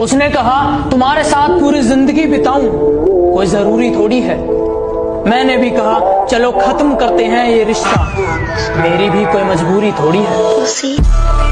उसने कहा, तुम्हारे साथ पूरी ज़िंदगी बिताऊं, कोई ज़रूरी थोड़ी है। मैंने भी कहा, चलो खत्म करते हैं ये रिश्ता। मेरी भी कोई मजबूरी थोड़ी है।